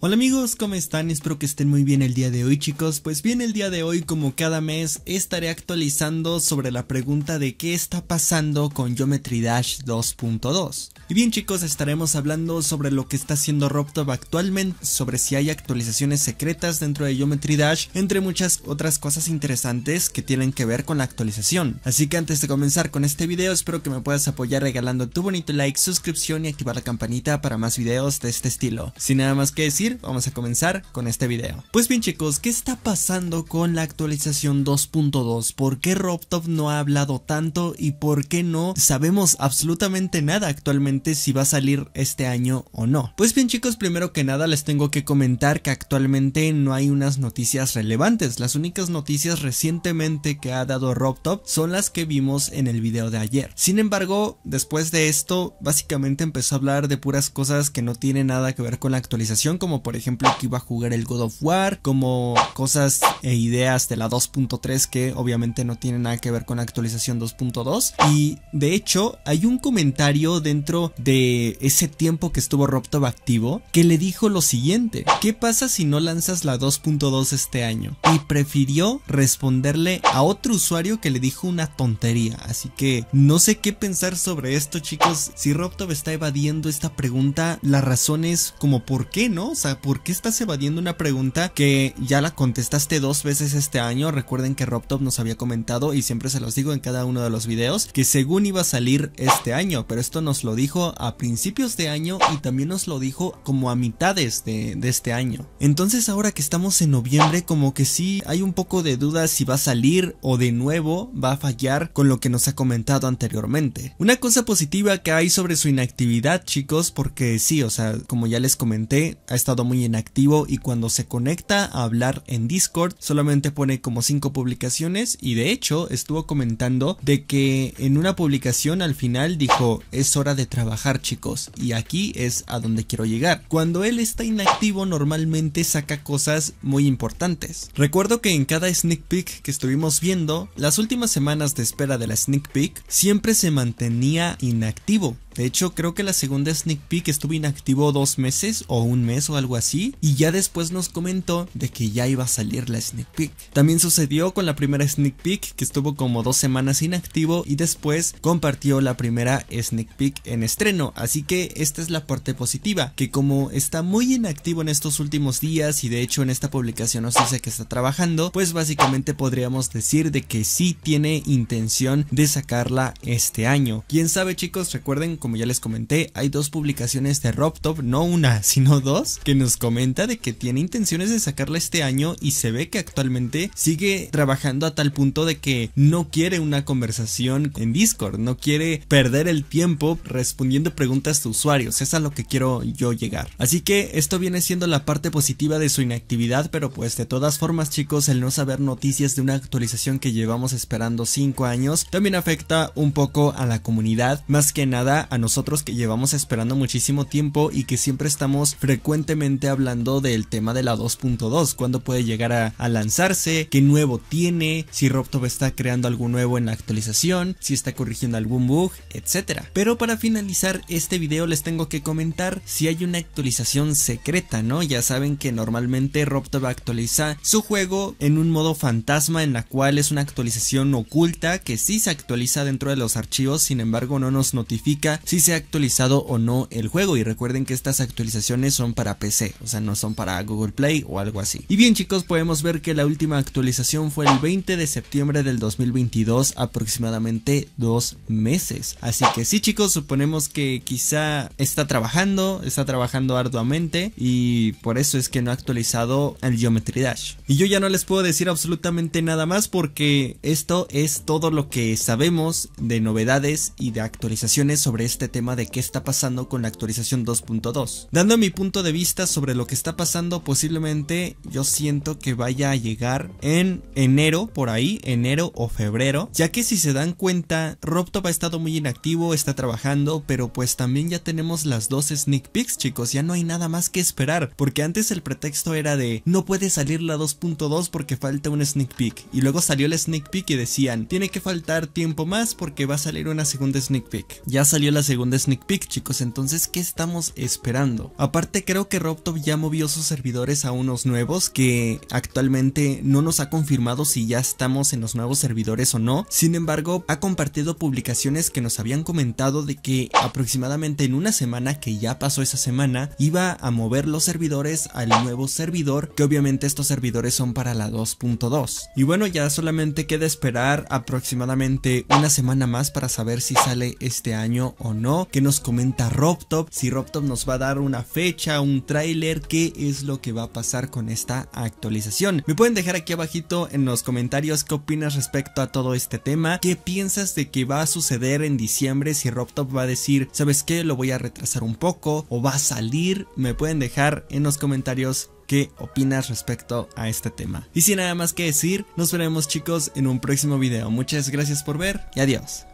Hola amigos, ¿cómo están? Espero que estén muy bien el día de hoy chicos. Pues bien, el día de hoy como cada mes estaré actualizando sobre la pregunta de qué está pasando con Geometry Dash 2.2. Y bien chicos, estaremos hablando sobre lo que está haciendo RobTop actualmente, sobre si hay actualizaciones secretas dentro de Geometry Dash, entre muchas otras cosas interesantes que tienen que ver con la actualización. Así que antes de comenzar con este video, espero que me puedas apoyar regalando tu bonito like, suscripción y activar la campanita para más videos de este estilo. Sin nada más que decir, vamos a comenzar con este video. Pues bien chicos, ¿qué está pasando con la actualización 2.2? ¿Por qué RobTop no ha hablado tanto y por qué no sabemos absolutamente nada actualmente si va a salir este año o no? Pues bien chicos, primero que nada les tengo que comentar que actualmente no hay unas noticias relevantes. Las únicas noticias recientemente que ha dado RobTop son las que vimos en el video de ayer. Sin embargo, después de esto, básicamente empezó a hablar de puras cosas que no tienen nada que ver con la actualización, como por ejemplo que iba a jugar el God of War, como cosas e ideas de la 2.3 que obviamente no tienen nada que ver con la actualización 2.2. Y de hecho hay un comentario dentro de ese tiempo que estuvo RobTop activo que le dijo lo siguiente, ¿qué pasa si no lanzas la 2.2 este año? Y prefirió responderle a otro usuario que le dijo una tontería, así que no sé qué pensar sobre esto chicos, si RobTop está evadiendo esta pregunta, la razón es como por qué, ¿no? O sea, ¿por qué estás evadiendo una pregunta que ya la contestaste dos veces este año? Recuerden que RobTop nos había comentado y siempre se los digo en cada uno de los videos que según iba a salir este año, pero esto nos lo dijo a principios de año y también nos lo dijo como a mitades de, de este año. Entonces ahora que estamos en noviembre como que sí hay un poco de dudas si va a salir o de nuevo va a fallar con lo que nos ha comentado anteriormente. Una cosa positiva que hay sobre su inactividad chicos porque sí, o sea, como ya les comenté, ha estado muy inactivo y cuando se conecta a hablar en Discord solamente pone como 5 publicaciones y de hecho estuvo comentando de que en una publicación al final dijo es hora de trabajar chicos y aquí es a donde quiero llegar. Cuando él está inactivo normalmente saca cosas muy importantes. Recuerdo que en cada sneak peek que estuvimos viendo, las últimas semanas de espera de la sneak peek siempre se mantenía inactivo. De hecho, creo que la segunda sneak peek estuvo inactivo dos meses o un mes o algo así. Y ya después nos comentó de que ya iba a salir la sneak peek. También sucedió con la primera sneak peek que estuvo como dos semanas inactivo y después compartió la primera sneak peek en estreno. Así que esta es la parte positiva, que como está muy inactivo en estos últimos días y de hecho en esta publicación nos dice que está trabajando, pues básicamente podríamos decir de que sí tiene intención de sacarla este año. Quién sabe chicos, recuerden como ya les comenté, hay dos publicaciones de RobTop, no una, sino dos, que nos comenta de que tiene intenciones de sacarla este año y se ve que actualmente sigue trabajando a tal punto de que no quiere una conversación en Discord, no quiere perder el tiempo respondiendo preguntas de usuarios, es a lo que quiero yo llegar. Así que esto viene siendo la parte positiva de su inactividad, pero pues de todas formas chicos, el no saber noticias de una actualización que llevamos esperando 5 años también afecta un poco a la comunidad, más que nada a nosotros que llevamos esperando muchísimo tiempo y que siempre estamos frecuentemente hablando del tema de la 2.2, cuándo puede llegar a, lanzarse, qué nuevo tiene, si RobTop está creando algo nuevo en la actualización, si está corrigiendo algún bug, etc. Pero para finalizar este video les tengo que comentar si hay una actualización secreta, ¿no? Ya saben que normalmente RobTop actualiza su juego en un modo fantasma en la cual es una actualización oculta que sí se actualiza dentro de los archivos, sin embargo no nos notifica si se ha actualizado o no el juego y recuerden que estas actualizaciones son para PC, o sea no son para Google Play o algo así. Y bien chicos podemos ver que la última actualización fue el 20 de septiembre del 2022 aproximadamente dos meses. Así que sí chicos suponemos que quizá está trabajando, está trabajando arduamente y por eso es que no ha actualizado el Geometry Dash. Y yo ya no les puedo decir absolutamente nada más porque esto es todo lo que sabemos de novedades y de actualizaciones sobre este tema de qué está pasando con la actualización 2.2. Dando mi punto de vista sobre lo que está pasando, posiblemente yo siento que vaya a llegar en enero, por ahí, enero o febrero, ya que si se dan cuenta, RobTop ha estado muy inactivo, está trabajando, pero pues también ya tenemos las dos sneak peeks, chicos, ya no hay nada más que esperar, porque antes el pretexto era de no puede salir la 2.2 porque falta un sneak peek, y luego salió el sneak peek y decían, tiene que faltar tiempo más porque va a salir una segunda sneak peek. Ya salió la segunda sneak peek chicos, entonces ¿qué estamos esperando? Aparte creo que Robtop ya movió sus servidores a unos nuevos que actualmente no nos ha confirmado si ya estamos en los nuevos servidores o no, sin embargo ha compartido publicaciones que nos habían comentado de que aproximadamente en una semana que ya pasó esa semana iba a mover los servidores al nuevo servidor que obviamente estos servidores son para la 2.2 y bueno ya solamente queda esperar aproximadamente una semana más para saber si sale este año o no que nos comenta Robtop si Robtop nos va a dar una fecha un tráiler qué es lo que va a pasar con esta actualización me pueden dejar aquí abajito en los comentarios qué opinas respecto a todo este tema qué piensas de que va a suceder en diciembre si Robtop va a decir sabes qué lo voy a retrasar un poco o va a salir me pueden dejar en los comentarios qué opinas respecto a este tema. Y sin nada más que decir, nos veremos chicos en un próximo video. Muchas gracias por ver y adiós.